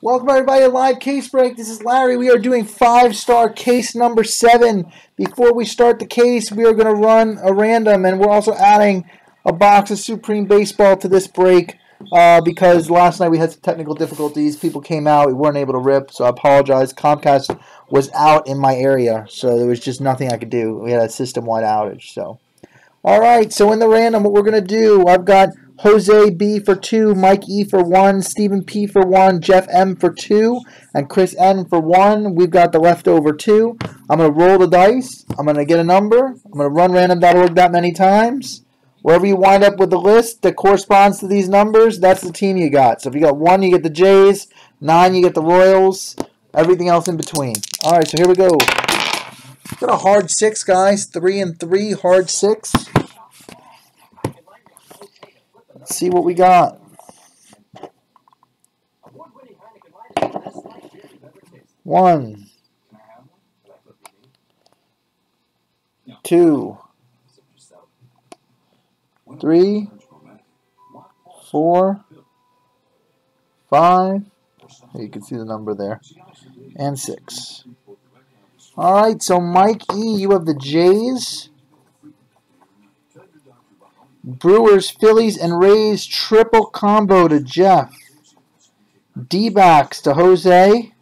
Welcome everybody to live case break. This is Larry. We are doing five star case number seven. Before we start the case, we are going to run a random, and we're also adding a box of Supreme Baseball to this break uh, because last night we had some technical difficulties. People came out, we weren't able to rip, so I apologize. Comcast was out in my area, so there was just nothing I could do. We had a system wide outage. So, all right. So in the random, what we're going to do, I've got Jose B for two, Mike E for one, Stephen P for one, Jeff M for two, and Chris N for one. We've got the leftover two. I'm going to roll the dice. I'm going to get a number. I'm going to run random.org that many times. Wherever you wind up with the list that corresponds to these numbers, that's the team you got. So if you got one, you get the Jays. Nine, you get the Royals. Everything else in between. All right, so here we go. Got a hard six, guys. Three and three, hard six. Let's see what we got. One, two, three, four, five. You can see the number there. And six. All right, so Mike E, you have the Jays. Brewers, Phillies, and Rays triple combo to Jeff. D-backs to Jose.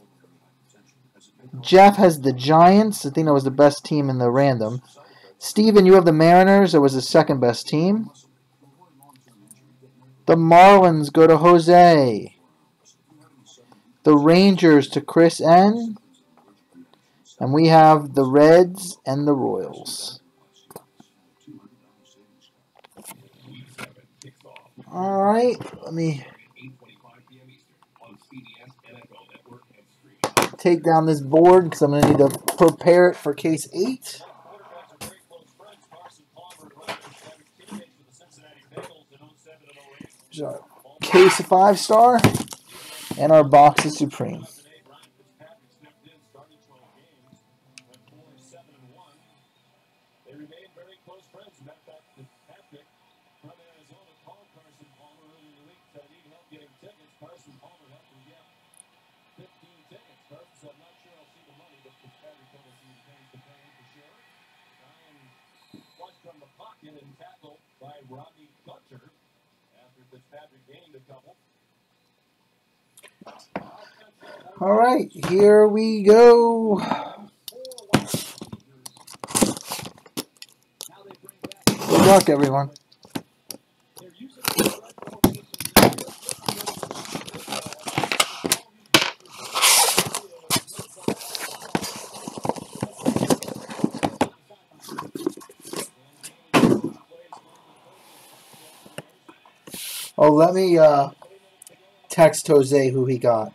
Jeff has the Giants. I think that was the best team in the random. Steven, you have the Mariners. That was the second best team. The Marlins go to Jose. The Rangers to Chris N. And we have the Reds and the Royals. All right, let me take down this board because I'm going to need to prepare it for case 8. There's our case of 5 star and our box of Supreme. All right, here we go. Good luck, everyone. Oh, let me uh, text Jose who he got.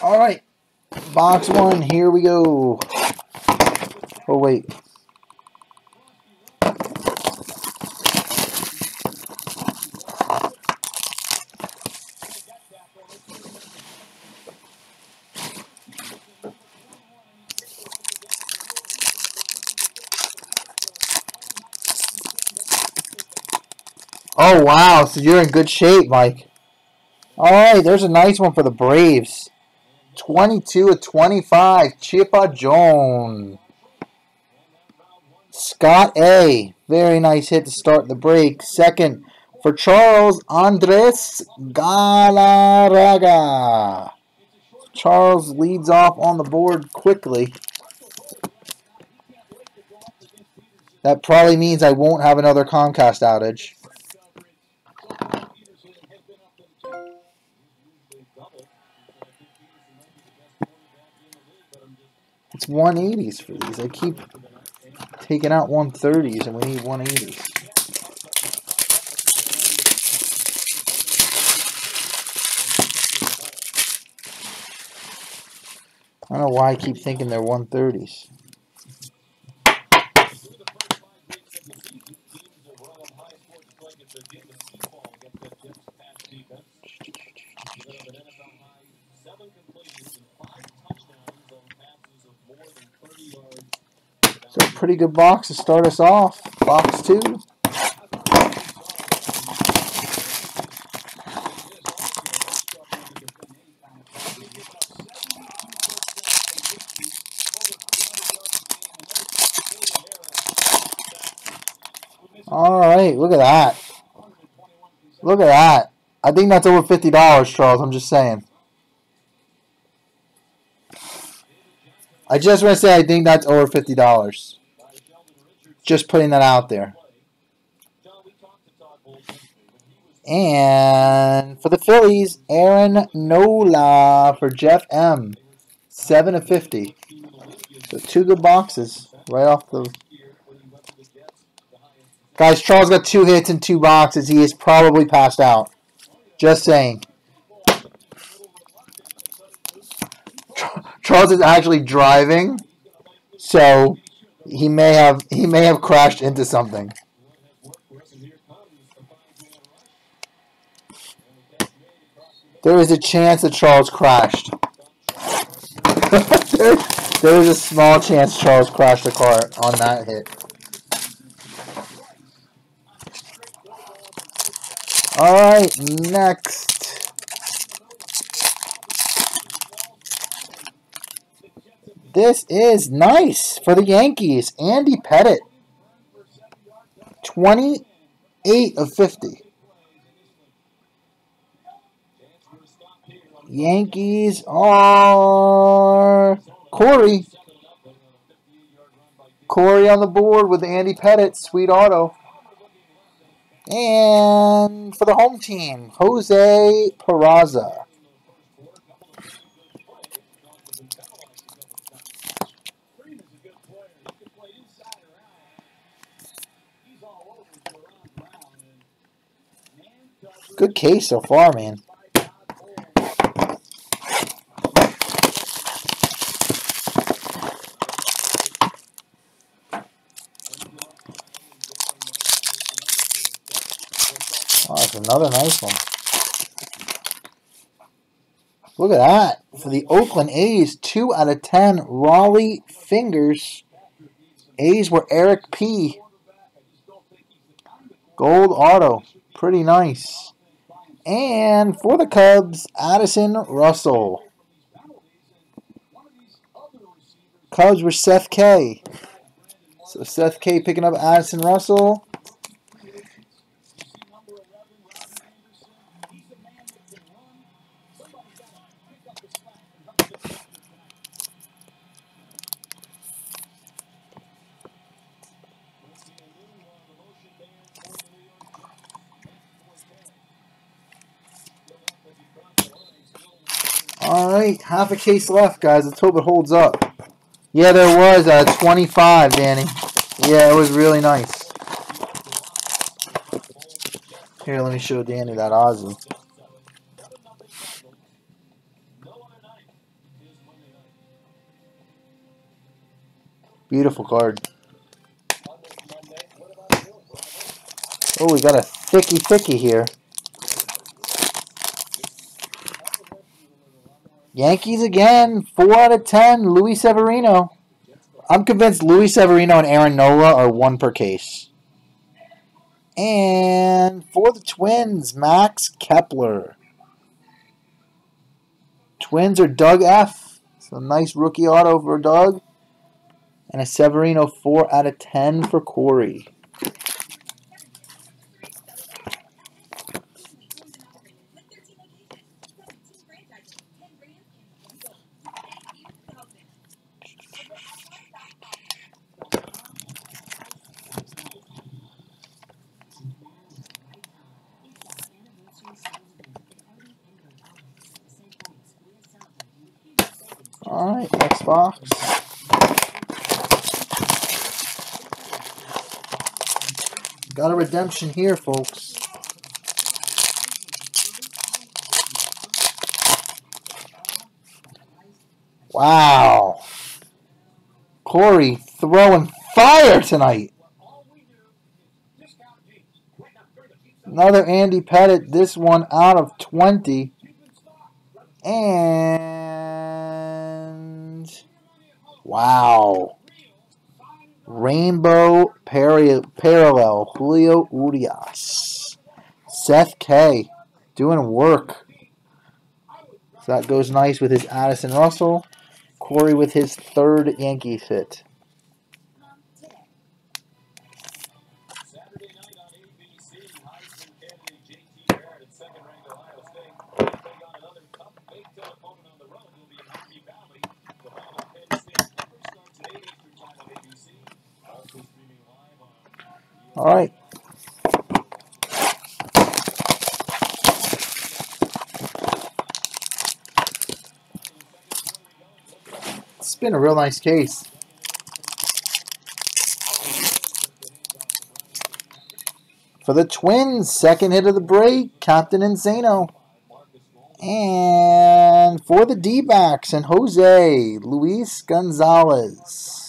All right, box one, here we go. Oh, wait. Oh, wow. So you're in good shape, Mike. All right, there's a nice one for the Braves. 22 of 25, Chipper Jones. Scott A. Very nice hit to start the break. Second for Charles Andres Galarraga. Charles leads off on the board quickly. That probably means I won't have another Comcast outage. It's 180s for these. I keep taking out 130s and we need 180s. I don't know why I keep thinking they're 130s. Pretty good box to start us off. Box two. All right, look at that. Look at that. I think that's over $50, Charles. I'm just saying. I just want to say I think that's over $50. Just putting that out there. And for the Phillies, Aaron Nola for Jeff M. 7 of 50. So two good boxes right off the... Guys, Charles got two hits and two boxes. He is probably passed out. Just saying. Charles is actually driving, so he may have he may have crashed into something. There is a chance that Charles crashed. there, is a small chance Charles crashed the car on that hit. All right, next. This is nice for the Yankees. Andy Pettitte. 28 of 50. Yankees are Corey. Corey on the board with Andy Pettitte. Sweet auto. And for the home team, Jose Peraza. Good case so far, man. Oh, that's another nice one. Look at that. For the Oakland A's, 2 out of 10. Rollie Fingers. A's were Eric P. Gold auto. Pretty nice. And for the Cubs, Addison Russell. Cubs were Seth K. So Seth K picking up Addison Russell. Half a case left, guys. Let's hope it holds up. Yeah, there was a 25, Danny. Yeah, it was really nice. Here, let me show Danny that Ozzy. Beautiful card. Oh, we got a thicky thicky here. Yankees again, 4 out of 10, Luis Severino. I'm convinced Luis Severino and Aaron Nola are one per case. And for the Twins, Max Kepler. Twins are Doug F. So nice rookie auto for Doug. And a Severino 4 out of 10 for Corey. All right, next box. Got a redemption here, folks. Wow. Corey throwing fire tonight. Another Andy Pettitte, this one out of 20. And wow. Rainbow Parallel, Julio Urias. Seth K. Doing work. So that goes nice with his Addison Russell. Corey with his third Yankees hit. All right. It's been a real nice case. For the Twins, second hit of the break, Captain Insano. And for the D-backs and Jose, Luis Gonzalez.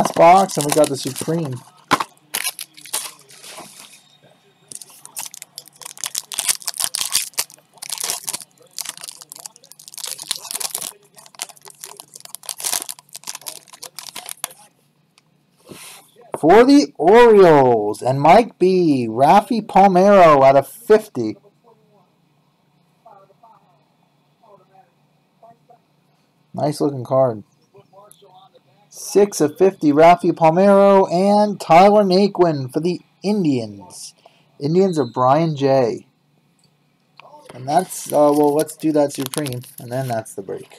Last box, and we got the Supreme. For the Orioles and Mike B, Rafi Palmeiro out of 50. Nice looking card. 6 of 50, Rafi Palmeiro and Tyler Naquin for the Indians. Indians of Brian J. And that's, uh, well, let's do that Supreme, and then that's the break.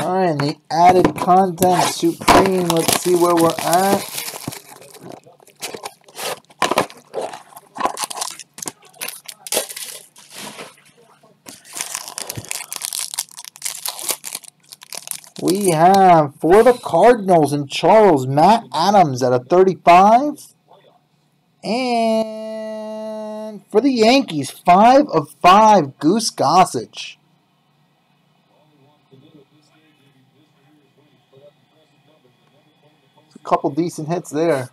Alright, the added content Supreme. Let's see where we're at. We have for the Cardinals and Charles, Matt Adams at a 35. And for the Yankees, 5 of 5, Goose Gossage. A couple decent hits there.